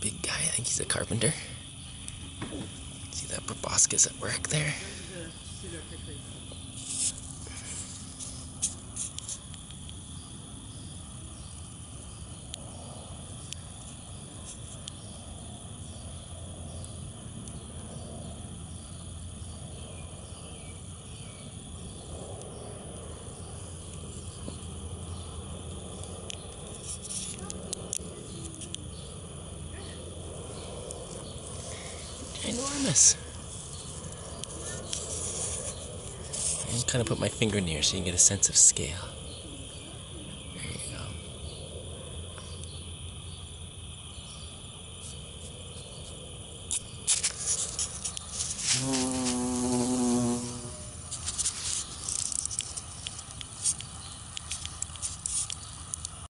Big guy, I think he's a carpenter. See that proboscis at work there? enormous. I can kind of put my finger near so you can get a sense of scale. There you go. Mm.